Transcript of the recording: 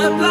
Bye.